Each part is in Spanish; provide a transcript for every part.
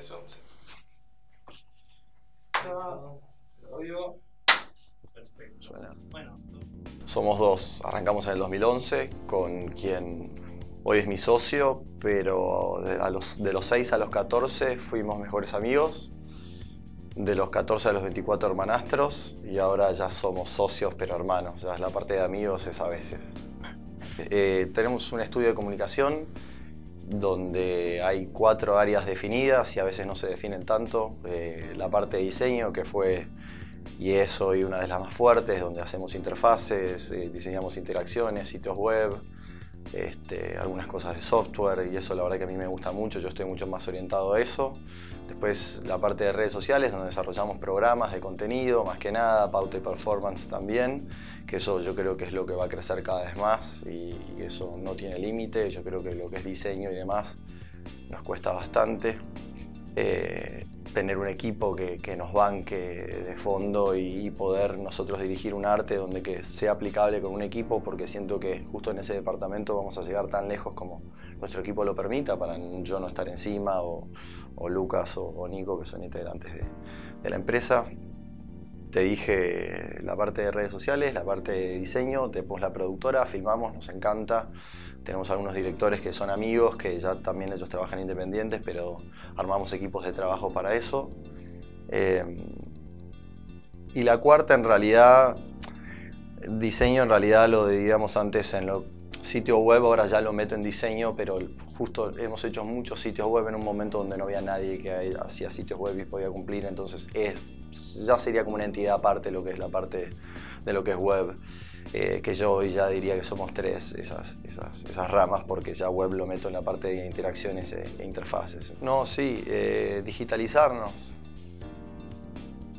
11. Suena. Bueno, Somos dos, arrancamos en el 2011 con quien hoy es mi socio, pero de, a los, de los 6 a los 14 fuimos mejores amigos, de los 14 a los 24 hermanastros y ahora ya somos socios pero hermanos, ya es la parte de amigos es a veces. Eh, tenemos un estudio de comunicación donde hay cuatro áreas definidas y a veces no se definen tanto. Eh, la parte de diseño, que fue y es hoy una de las más fuertes, donde hacemos interfaces, eh, diseñamos interacciones, sitios web, este, algunas cosas de software y eso la verdad que a mí me gusta mucho, yo estoy mucho más orientado a eso. Después la parte de redes sociales, donde desarrollamos programas de contenido, más que nada, pauta y performance también, que eso yo creo que es lo que va a crecer cada vez más y, eso no tiene límite, yo creo que lo que es diseño y demás nos cuesta bastante. Eh, tener un equipo que, que, nos banque de fondo y, poder nosotros dirigir un arte donde que sea aplicable con un equipo, porque siento que justo en ese departamento vamos a llegar tan lejos como nuestro equipo lo permita, para yo no estar encima, o, o Lucas o, Nico, que son integrantes de la empresa. Te dije la parte de redes sociales, la parte de diseño, después la productora, filmamos, nos encanta. Tenemos algunos directores que son amigos, que ya también ellos trabajan independientes, pero armamos equipos de trabajo para eso. Eh, y la cuarta, en realidad, diseño en realidad lo dividíamos antes en lo sitio web, ahora ya lo meto en diseño, pero justo hemos hecho muchos sitios web en un momento donde no había nadie que hacía sitios web y podía cumplir, entonces es, ya sería como una entidad aparte lo que es la parte de lo que es web. Eh, que yo hoy ya diría que somos tres esas, esas, esas, ramas porque ya web lo meto en la parte de interacciones e, e interfaces. No, sí, eh, digitalizarnos.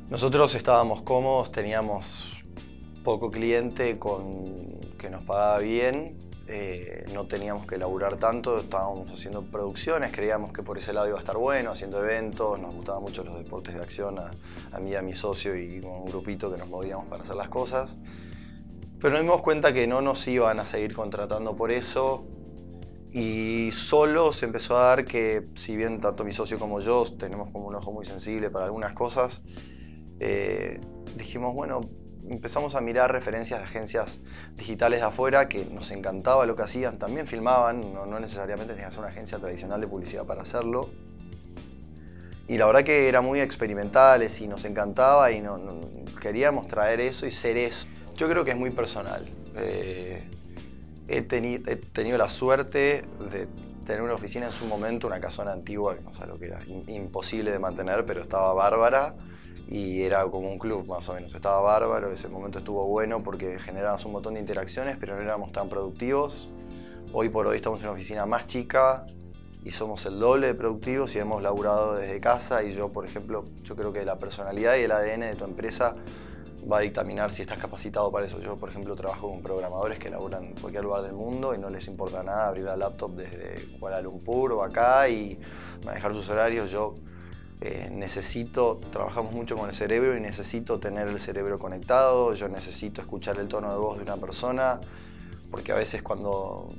Nosotros estábamos cómodos, teníamos poco cliente con, que nos pagaba bien, eh, no teníamos que laburar tanto, estábamos haciendo producciones, creíamos que por ese lado iba a estar bueno, haciendo eventos, nos gustaban mucho los deportes de acción, a, a mí, a mi socio y un grupito que nos movíamos para hacer las cosas. Pero nos dimos cuenta que no nos iban a seguir contratando por eso y solo se empezó a dar que, si bien tanto mi socio como yo tenemos como un ojo muy sensible para algunas cosas, eh, dijimos, bueno, empezamos a mirar referencias de agencias digitales de afuera que nos encantaba lo que hacían, también filmaban, no, no necesariamente tenías que ser una agencia tradicional de publicidad para hacerlo. Y la verdad que era muy experimentales y nos encantaba y no, no, queríamos traer eso y ser eso. Yo creo que es muy personal. Eh, he, teni he, tenido la suerte de tener una oficina en su momento, una casona antigua, que no sé lo que era, imposible de mantener, pero estaba bárbara y era como un club más o menos. Estaba bárbaro, ese momento estuvo bueno porque generábamos un montón de interacciones, pero no éramos tan productivos. Hoy por hoy estamos en una oficina más chica y somos el doble de productivos y hemos laburado desde casa y yo, por ejemplo, yo creo que la personalidad y el ADN de tu empresa va a dictaminar si estás capacitado para eso. Yo, por ejemplo, trabajo con programadores que laburan en cualquier lugar del mundo y no les importa nada abrir la laptop desde Kuala Lumpur o acá y manejar sus horarios. Yo eh, necesito, trabajamos mucho con el cerebro y necesito tener el cerebro conectado, yo necesito escuchar el tono de voz de una persona, porque a veces cuando,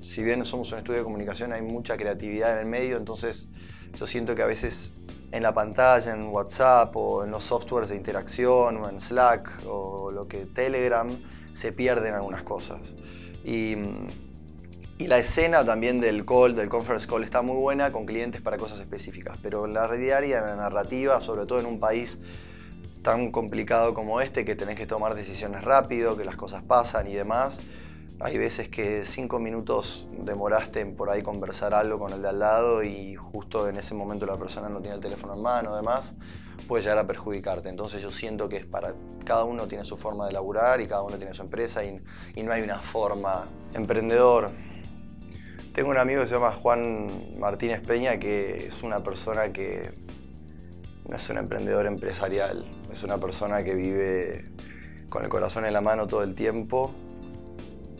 si bien somos un estudio de comunicación, hay mucha creatividad en el medio, entonces yo siento que a veces en la pantalla, en WhatsApp o en los softwares de interacción o en Slack o lo que Telegram, se pierden algunas cosas. Y, y, la escena también del call, del conference call, está muy buena con clientes para cosas específicas, pero en la red diaria, en la narrativa, sobre todo en un país tan complicado como este, que tenés que tomar decisiones rápido, que las cosas pasan y demás, hay veces que cinco minutos demoraste en por ahí conversar algo con el de al lado y justo en ese momento la persona no tiene el teléfono en mano, además, puede llegar a perjudicarte. Entonces yo siento que es para cada uno tiene su forma de laburar y cada uno tiene su empresa y, y no hay una forma emprendedor. Tengo un amigo que se llama Juan Martínez Peña que es una persona que no es un emprendedor empresarial, es una persona que vive con el corazón en la mano todo el tiempo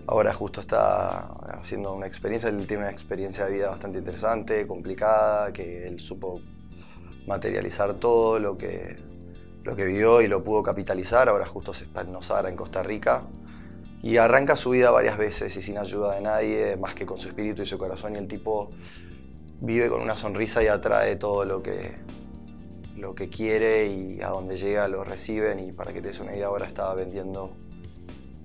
Ahora justo está haciendo una experiencia, él tiene una experiencia de vida bastante interesante, complicada, que él supo materializar todo lo que, lo que vivió y lo pudo capitalizar. Ahora justo está en Nosara, en Costa Rica. Y arranca su vida varias veces y sin ayuda de nadie, más que con su espíritu y su corazón. Y el tipo vive con una sonrisa y atrae todo lo que, lo que quiere y a donde llega lo reciben y para que te des una idea ahora estaba vendiendo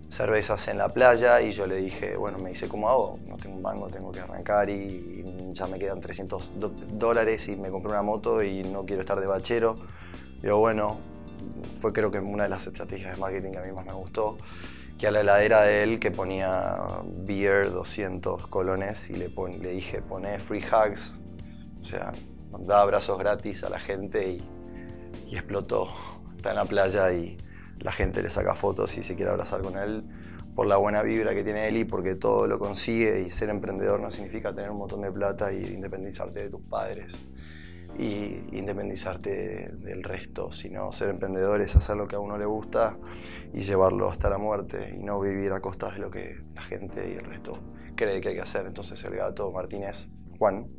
cervezas en la playa y yo le dije, bueno, me dice, ¿cómo hago? No tengo un mango, tengo que arrancar y ya me quedan 300 dólares y me compré una moto y no quiero estar de bachero. Digo, bueno, fue creo que una de las estrategias de marketing que a mí más me gustó, que a la heladera de él que ponía beer 200 colones y le, le dije, pone free hugs, o sea, da abrazos gratis a la gente y, y explotó. Está en la playa y la gente le saca fotos y se quiere abrazar con él por la buena vibra que tiene él y porque todo lo consigue. Y ser emprendedor no significa tener un montón de plata y independizarte de tus padres y independizarte del resto, sino ser emprendedor es hacer lo que a uno le gusta y llevarlo hasta la muerte y no vivir a costas de lo que la gente y el resto cree que hay que hacer. Entonces el gato Martínez, Juan,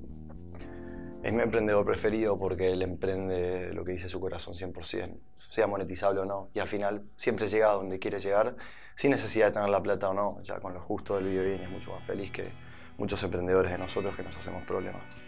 es mi emprendedor preferido porque él emprende lo que dice su corazón 100%, sea monetizable o no. Y al final siempre llega a donde quiere llegar sin necesidad de tener la plata o no. Ya con lo justo del video bien es mucho más feliz que muchos emprendedores de nosotros que nos hacemos problemas.